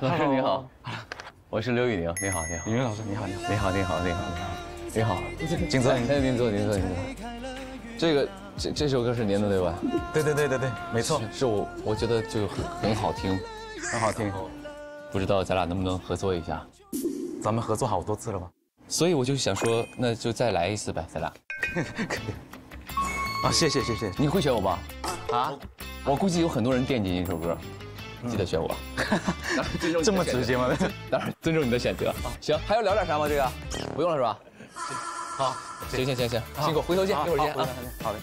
老 师你好，我是刘宇宁，你好，你好，宇宁老师，你好，你好，你好，你好，你好，你好，请坐。哎，您坐，您坐，您坐。这个这这首歌是您的对吧？对对对对对，没错，是我，我觉得就很很好。听，很好。听。不知道咱俩能不能合作一下？咱们合作好。多次了吧？所以我就想说，那就再来一次呗，咱俩。可以。啊，谢谢谢谢，你会选我吧？啊？我估计有很多人惦记你这首歌，记得选我。这么直接吗？当然尊重你的选择。行，还要聊点啥吗？这个不用了是吧？好，行行行行，辛苦，回头见，一会儿见啊。好嘞。